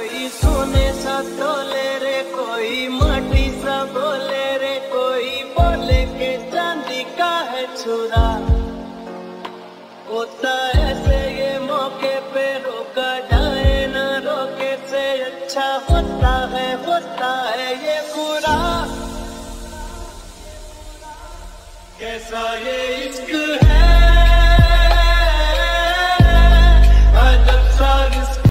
कोई सोने सा तोले रे, कोई माटी सा बोले रे, कोई बोले के चांदी का है छुरा। होता ऐसे ये मौके पे रोका जाए ना, रोके से अच्छा होता है होता है ये बुरा। कैसा ये इश्क